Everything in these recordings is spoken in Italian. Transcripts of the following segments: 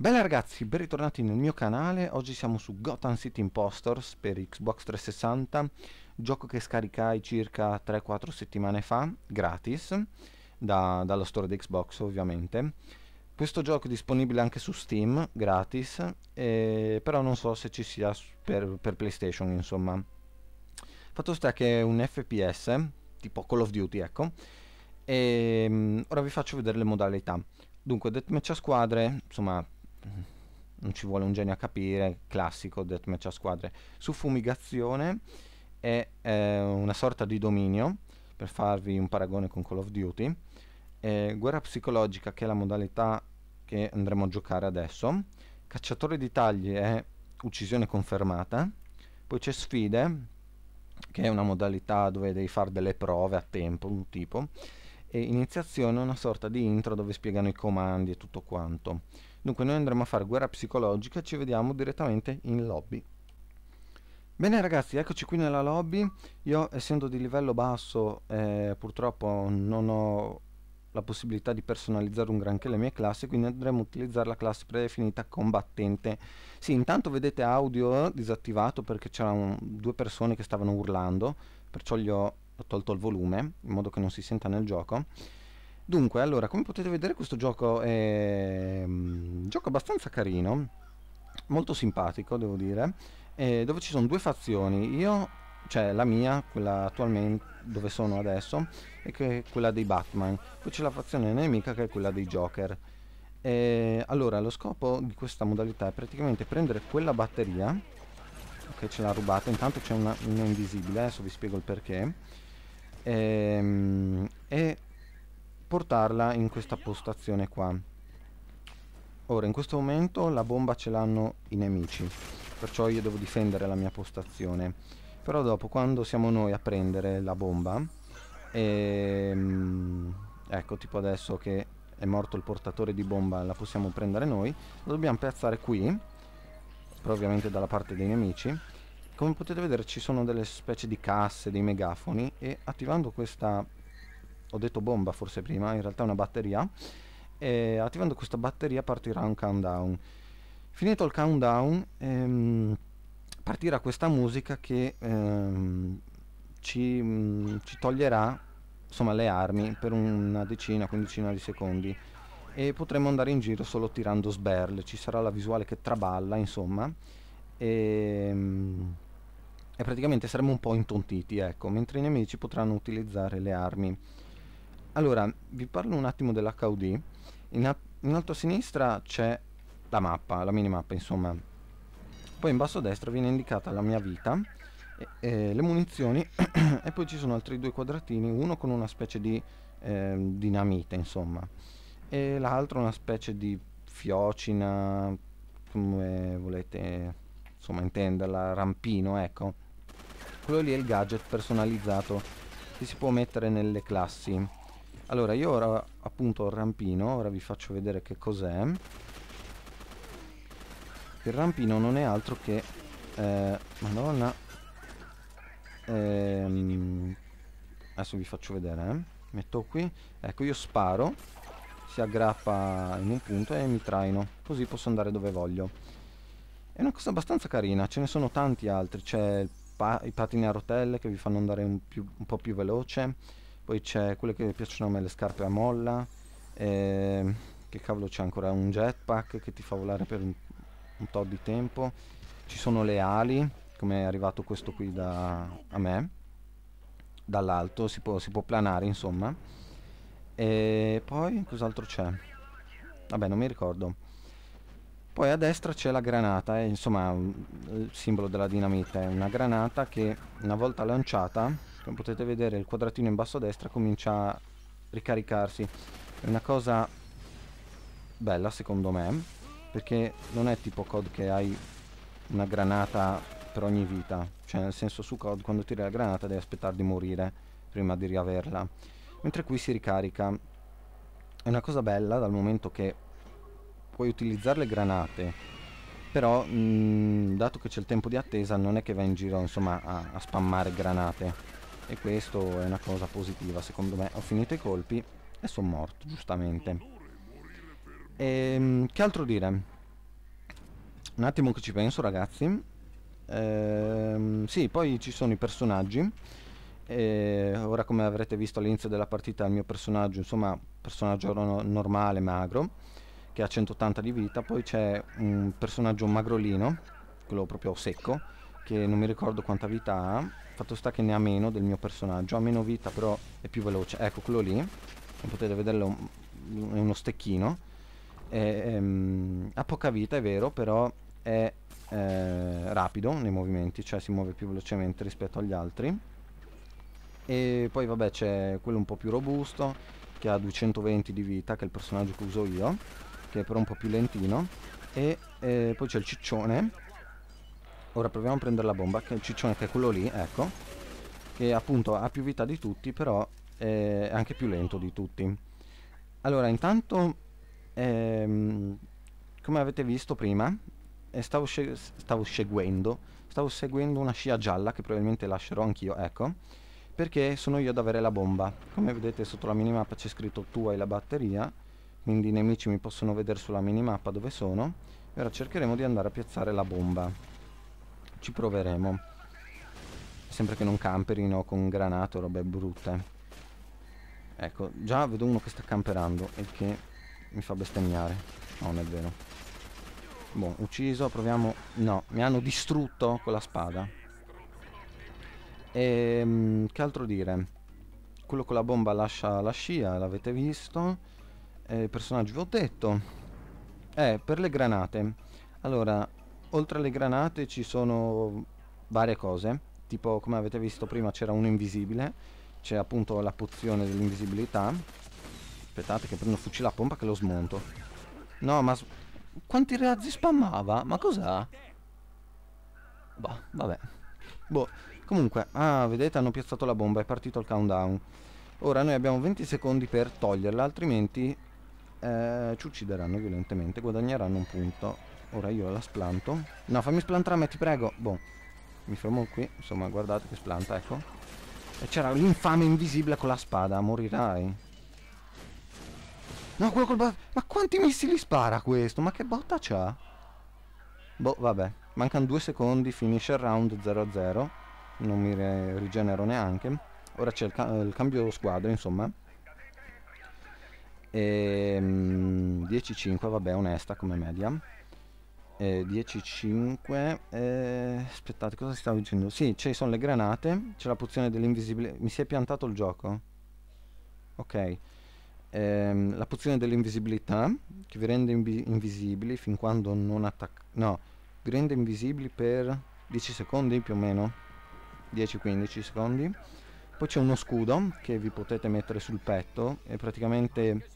Bella ragazzi, ben ritornati nel mio canale, oggi siamo su Gotham City Impostors per Xbox 360, gioco che scaricai circa 3-4 settimane fa, gratis, da, dalla store di Xbox ovviamente. Questo gioco è disponibile anche su Steam, gratis, eh, però non so se ci sia per, per PlayStation insomma. Fatto sta che è un FPS, tipo Call of Duty ecco, e um, ora vi faccio vedere le modalità. Dunque, deathmatch a squadre, insomma, non ci vuole un genio a capire, classico deathmatch a squadre. Su fumigazione è eh, una sorta di dominio, per farvi un paragone con Call of Duty. Eh, guerra psicologica, che è la modalità che andremo a giocare adesso. Cacciatore di tagli è uccisione confermata. Poi c'è sfide, che è una modalità dove devi fare delle prove a tempo, un tipo. E iniziazione è una sorta di intro dove spiegano i comandi e tutto quanto. Dunque noi andremo a fare guerra psicologica ci vediamo direttamente in lobby. Bene ragazzi, eccoci qui nella lobby. Io essendo di livello basso eh, purtroppo non ho la possibilità di personalizzare un granché le mie classi, quindi andremo a utilizzare la classe predefinita combattente. Sì, intanto vedete audio disattivato perché c'erano due persone che stavano urlando, perciò gli ho tolto il volume, in modo che non si senta nel gioco. Dunque, allora, come potete vedere questo gioco è un mm, gioco abbastanza carino, molto simpatico devo dire, dove ci sono due fazioni, io, cioè la mia, quella attualmente dove sono adesso, e che è quella dei Batman, poi c'è la fazione nemica che è quella dei Joker. E, allora, lo scopo di questa modalità è praticamente prendere quella batteria, che ce l'ha rubata, intanto c'è una, una invisibile, adesso vi spiego il perché, ehm, e portarla in questa postazione qua. Ora in questo momento la bomba ce l'hanno i nemici perciò io devo difendere la mia postazione. Però dopo quando siamo noi a prendere la bomba ehm, ecco tipo adesso che è morto il portatore di bomba la possiamo prendere noi la dobbiamo piazzare qui però ovviamente dalla parte dei nemici. Come potete vedere ci sono delle specie di casse, dei megafoni e attivando questa ho detto bomba forse prima, in realtà è una batteria, e attivando questa batteria partirà un countdown. Finito il countdown ehm, partirà questa musica che ehm, ci, mh, mm, ci, toglierà insomma, le armi per una decina, quindicina di secondi e potremo andare in giro solo tirando sberle, ci sarà la visuale che traballa insomma e, ehm, e praticamente saremo un po' intontiti ecco, mentre i nemici potranno utilizzare le armi. Allora, vi parlo un attimo dell'HUD. In, in alto a sinistra c'è la mappa, la minimappa insomma. Poi in basso a destra viene indicata la mia vita, e, e le munizioni e poi ci sono altri due quadratini, uno con una specie di eh, dinamite insomma e l'altro una specie di fiocina, come volete insomma intenderla, rampino ecco. Quello lì è il gadget personalizzato che si può mettere nelle classi allora io ora appunto ho il rampino ora vi faccio vedere che cos'è. Il rampino non è altro che eh, madonna. Ehm, adesso vi faccio vedere eh. metto qui. Ecco io sparo si aggrappa in un punto e mi traino. Così posso andare dove voglio. È una cosa abbastanza carina ce ne sono tanti altri. C'è pa i patini a rotelle che vi fanno andare un, più, un po' più veloce poi c'è quelle che piacciono a me le scarpe a molla eh, che cavolo c'è ancora un jetpack che ti fa volare per un, un tot di tempo. Ci sono le ali come è arrivato questo qui da a me dall'alto si può, si può planare insomma. E poi cos'altro c'è? Vabbè non mi ricordo. Poi a destra c'è la granata, è insomma il simbolo della dinamite, è una granata che una volta lanciata come potete vedere il quadratino in basso a destra comincia a ricaricarsi. È una cosa bella secondo me perché non è tipo COD che hai una granata per ogni vita. Cioè nel senso su COD quando tiri la granata devi aspettare di morire prima di riaverla. Mentre qui si ricarica. È una cosa bella dal momento che puoi utilizzare le granate però mh, dato che c'è il tempo di attesa non è che va in giro insomma a, a spammare granate e questo è una cosa positiva secondo me ho finito i colpi e sono morto giustamente e, ehm, che altro dire Un attimo che ci penso ragazzi. Ehm, sì, poi ci sono i personaggi. E ora come avrete visto all'inizio della partita il mio personaggio, insomma, personaggio no normale, magro, che ha 180 di vita. Poi c'è un personaggio magrolino, quello proprio secco, che non mi ricordo quanta vita ha. Fatto sta che ne ha meno del mio personaggio. Ha meno vita però è più veloce. Ecco quello lì. Come potete vederlo è uno stecchino. È, um, ha poca vita è vero, però è eh, rapido nei movimenti, cioè si muove più velocemente rispetto agli altri. E poi vabbè c'è quello un po' più robusto, che ha 220 di vita, che è il personaggio che uso io, che è però un po' più lentino. E eh, poi c'è il ciccione. Ora proviamo a prendere la bomba, che il ciccione che è quello lì, ecco. Che appunto ha più vita di tutti, però è anche più lento di tutti. Allora, intanto, ehm, come avete visto prima, e stavo, stavo seguendo stavo seguendo una scia gialla che probabilmente lascerò anch'io ecco perché sono io ad avere la bomba come vedete sotto la minimappa c'è scritto tu hai la batteria quindi i nemici mi possono vedere sulla minimappa dove sono e ora cercheremo di andare a piazzare la bomba ci proveremo sempre che non camperino con granate o robe brutte ecco già vedo uno che sta camperando e che mi fa bestemmiare no, non è vero Boh, ucciso, proviamo... No, mi hanno distrutto con la spada. E, ehm, che altro dire? Quello con la bomba lascia la scia, l'avete visto. E il personaggio vi ho detto. Eh, per le granate. Allora, oltre alle granate ci sono varie cose. Tipo, come avete visto prima, c'era un invisibile. C'è appunto la pozione dell'invisibilità. Aspettate che prendo il fucile a pompa che lo smonto. No, ma quanti razzi spammava? Ma cos'ha? Boh, vabbè. Boh, comunque, ah, vedete, hanno piazzato la bomba, è partito il countdown. Ora noi abbiamo 20 secondi per toglierla, altrimenti eh, ci uccideranno violentemente, guadagneranno un punto. Ora io la splanto. No, fammi me, ti prego. Boh, mi fermo qui, insomma, guardate che splanta, ecco. E c'era l'infame invisibile con la spada, morirai. No, quello col Ma quanti missili spara questo? Ma che botta c'ha? Boh, vabbè. Mancano due secondi, finisce il round 0-0. Non mi rigenero neanche. Ora c'è il, ca il, cambio squadra, insomma. E, 10-5, vabbè, onesta come media. 10-5 eh, aspettate cosa stavo dicendo? Sì ci sono le granate c'è la pozione dell'invisibile mi si è piantato il gioco? Ok. Ehm, la pozione dell'invisibilità che vi rende invi invisibili fin quando non attacca no vi rende invisibili per 10 secondi più o meno. 10-15 secondi. Poi c'è uno scudo che vi potete mettere sul petto e praticamente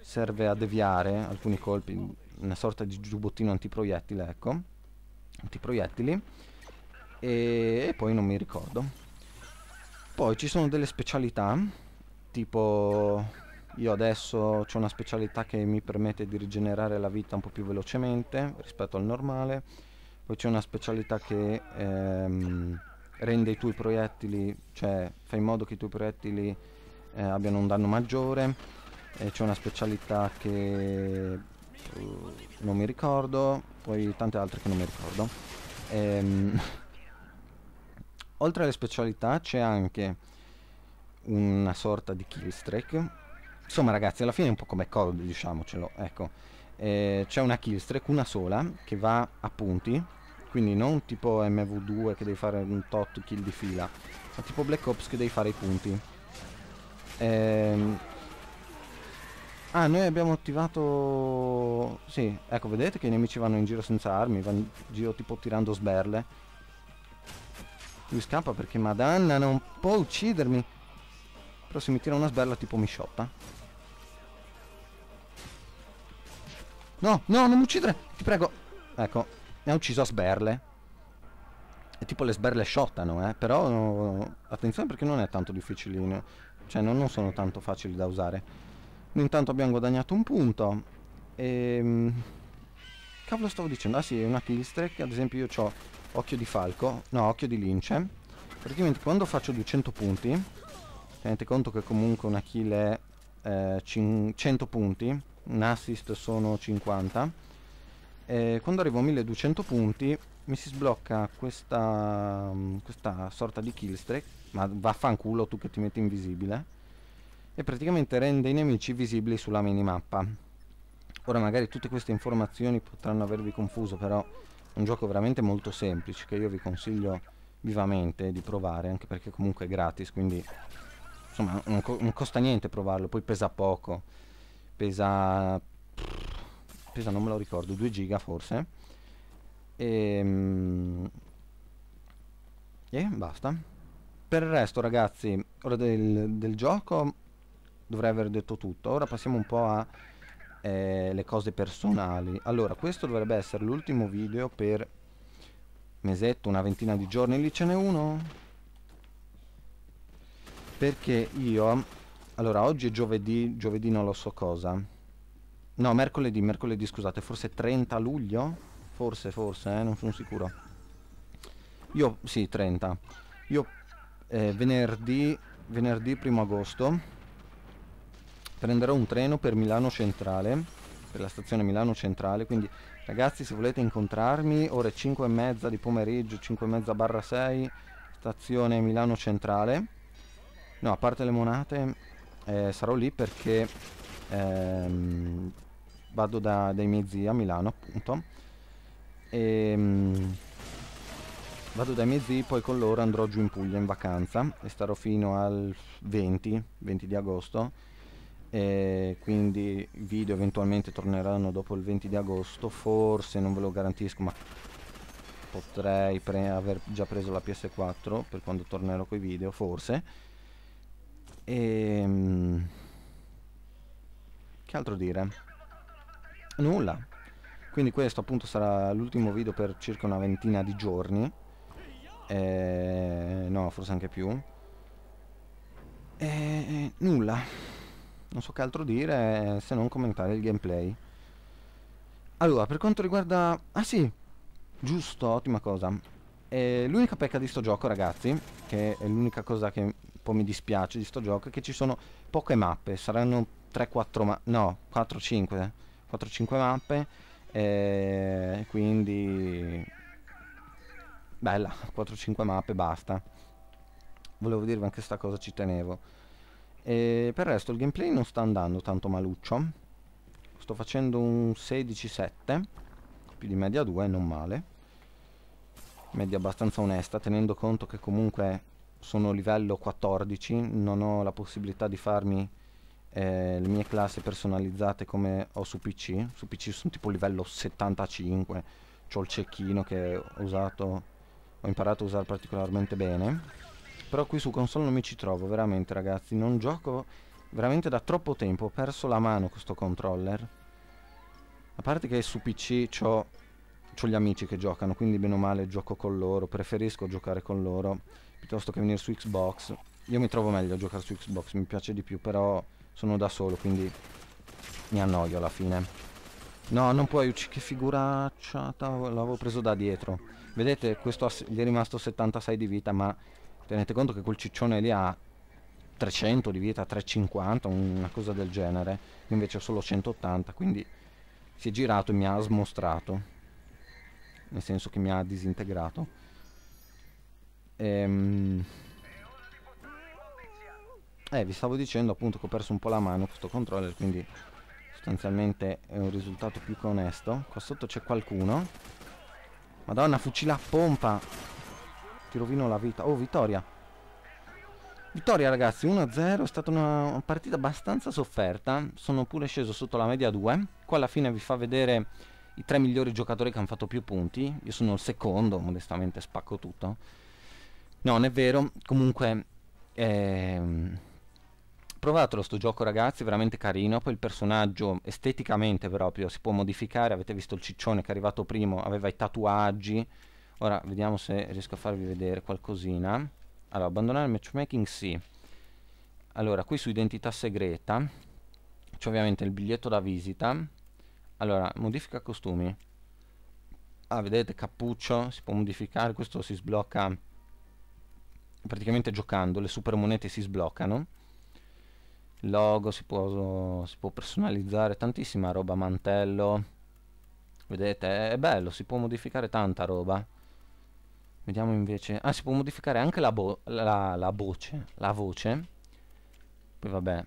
serve a deviare alcuni colpi una sorta di giubbottino antiproiettile ecco antiproiettili e, e poi non mi ricordo poi ci sono delle specialità tipo io adesso ho una specialità che mi permette di rigenerare la vita un po' più velocemente rispetto al normale. Poi c'è una specialità che ehm, rende i tuoi proiettili, cioè fa in modo che i tuoi proiettili eh, abbiano un danno maggiore. c'è una specialità che uh, non mi ricordo, poi tante altre che non mi ricordo. Ehm, oltre alle specialità c'è anche una sorta di killstreak Insomma ragazzi, alla fine è un po' come COD, diciamocelo, ecco. Eh, c'è una killstreak, una sola, che va a punti, quindi non tipo MV2 che devi fare un tot kill di fila, ma tipo Black Ops che devi fare i punti. Ehm... Ah, noi abbiamo attivato... Sì, ecco, vedete che i nemici vanno in giro senza armi, vanno in giro tipo tirando sberle. Lui scappa perché, madonna, non può uccidermi. Però se mi tira una sberla tipo mi sciotta. No, no, non uccidere, ti prego. Ecco, mi ha ucciso a sberle. E tipo le sberle shottano, eh. Però no, attenzione perché non è tanto difficile. Cioè non, non, sono tanto facili da usare. Intanto abbiamo guadagnato un punto. E... Ehm, cavolo stavo dicendo? Ah sì, una killstreak. Ad esempio io ho occhio di falco. No, occhio di lince. Praticamente quando faccio 200 punti. Tenete conto che comunque una kill è eh, 100 punti un assist sono 50 E quando arrivo a 1200 punti mi si sblocca questa, questa sorta di killstreak, ma vaffanculo tu che ti metti invisibile, e praticamente rende i nemici visibili sulla minimappa. Ora magari tutte queste informazioni potranno avervi confuso, però è un gioco veramente molto semplice che io vi consiglio vivamente di provare, anche perché comunque è gratis, quindi insomma non, co non costa niente provarlo, poi pesa poco, pesa, pesa non me lo ricordo, 2 giga forse, e, ehm, e basta. Per il resto ragazzi, ora del, del gioco dovrei aver detto tutto, ora passiamo un po' a eh, cose personali. Allora, questo dovrebbe essere l'ultimo video per mesetto, una ventina di giorni, lì ce n'è uno? Perché io, allora oggi è giovedì, giovedì non lo so cosa. No, mercoledì, mercoledì scusate, forse 30 luglio? Forse, forse, eh, non sono sicuro. Io, sì, 30. Io eh, venerdì, venerdì primo agosto prenderò un treno per Milano Centrale, per la stazione Milano Centrale, quindi ragazzi se volete incontrarmi, ore 5 e mezza di pomeriggio, 5 e mezza barra 6, stazione Milano Centrale. No, a parte le monate, eh, sarò lì perché ehm, vado da, dai miei zii a Milano appunto. E, ehm, vado dai miei zii, poi con loro andrò giù in Puglia in vacanza e starò fino al 20, 20 di agosto e quindi i video eventualmente torneranno dopo il 20 di agosto forse non ve lo garantisco ma potrei aver già preso la PS4 per quando tornerò con i video forse. E ehm, che altro dire? Nulla. Quindi questo appunto sarà l'ultimo video per circa una ventina di giorni. E... no forse anche più. E nulla non so che altro dire se non commentare il gameplay. Allora per quanto riguarda ah sì giusto ottima cosa. Eh, l'unica pecca di sto gioco ragazzi che è l'unica cosa che un po' mi dispiace di sto gioco è che ci sono poche mappe saranno 3-4 ma no 4-5 4-5 mappe e quindi bella 4-5 mappe basta. Volevo dirvi anche questa cosa ci tenevo e per il resto il gameplay non sta andando tanto maluccio. Sto facendo un 16-7, più di media 2, non male. Media abbastanza onesta, tenendo conto che comunque sono livello 14, non ho la possibilità di farmi eh, le mie classi personalizzate come ho su PC. Su PC sono tipo livello 75, ho il cecchino che ho usato, ho imparato a usare particolarmente bene però qui su console non mi ci trovo, veramente ragazzi. Non gioco veramente da troppo tempo. Ho perso la mano questo controller. A parte che su PC ho gli amici che giocano, quindi bene o male gioco con loro. Preferisco giocare con loro piuttosto che venire su Xbox. Io mi trovo meglio a giocare su Xbox, mi piace di più, però sono da solo, quindi mi annoio alla fine. No, non puoi uccidere, che figuraccia, l'avevo preso da dietro. Vedete, questo gli è rimasto 76 di vita, ma tenete conto che quel ciccione lì ha 300 di vita, 350, una cosa del genere, invece ho solo 180, quindi si è girato e mi ha smostrato, nel senso che mi ha disintegrato. Ehm... Eh, vi stavo dicendo appunto che ho perso un po' la mano questo controller, quindi sostanzialmente è un risultato più che onesto. Qua sotto c'è qualcuno. Madonna, fucile a pompa! Ti rovino la vita. Oh, vittoria. Vittoria ragazzi, 1-0, è stata una partita abbastanza sofferta, sono pure sceso sotto la media 2, qua alla fine vi fa vedere i tre migliori giocatori che hanno fatto più punti, io sono il secondo, modestamente spacco tutto. No, non è vero, comunque ehm, provatelo sto gioco ragazzi, veramente carino, poi il personaggio esteticamente proprio si può modificare, avete visto il ciccione che è arrivato primo, aveva i tatuaggi, Ora vediamo se riesco a farvi vedere qualcosina. Allora, abbandonare il matchmaking sì. Allora, qui su identità segreta c'è ovviamente il biglietto da visita. Allora, modifica costumi. Ah, vedete, cappuccio, si può modificare, questo si sblocca praticamente giocando, le super monete si sbloccano. Logo si può, si può personalizzare, tantissima roba, mantello, vedete è bello si può modificare tanta roba vediamo invece. Ah si può modificare anche la, la, la voce la voce. Poi vabbè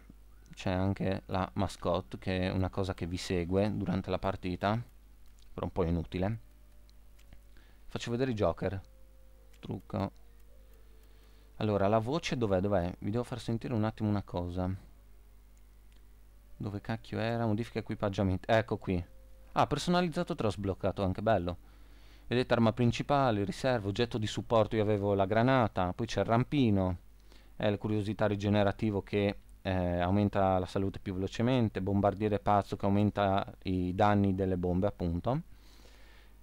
c'è anche la mascotte che è una cosa che vi segue durante la partita però un po' inutile. Faccio vedere i joker. Trucco. Allora la voce dov'è? Dov'è? Vi devo far sentire un attimo una cosa. Dove cacchio era? Modifica equipaggiamento ecco qui. Ah, personalizzato trasbloccato, anche bello. Vedete arma principale, riserva, oggetto di supporto, io avevo la granata, poi c'è il rampino, è il curiosità rigenerativo che eh, aumenta la salute più velocemente, bombardiere pazzo che aumenta i danni delle bombe appunto.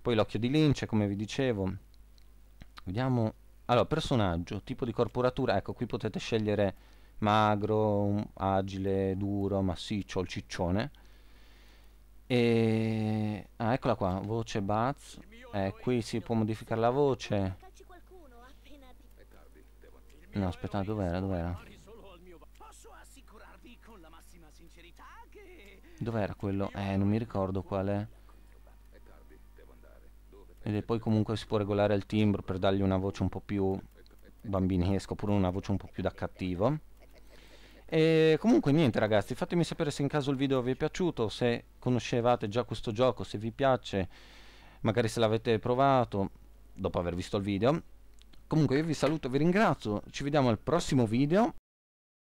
Poi l'occhio di lince, come vi dicevo. Vediamo... Allora, personaggio, tipo di corporatura, ecco qui potete scegliere magro, agile, duro, massiccio, il ciccione e... Ah, eccola qua, voce Buzz. Eh, qui si può modificare la voce. No, aspetta, dov'era, dov'era? Dov'era quello? Eh, non mi ricordo qual è. E poi comunque si può regolare il timbro per dargli una voce un po' più bambinesca oppure una voce un po' più da cattivo. E comunque niente ragazzi, fatemi sapere se in caso il video vi è piaciuto, se conoscevate già questo gioco, se vi piace, magari se l'avete provato dopo aver visto il video. Comunque io vi saluto, vi ringrazio, ci vediamo al prossimo video